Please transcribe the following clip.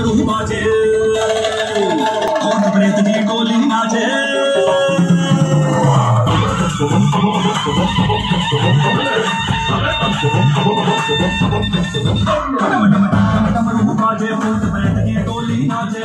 डमरू बाजे। और प्रेत की गोली बाजे डमरू बाजे भूत प्रेत की गोली बाजे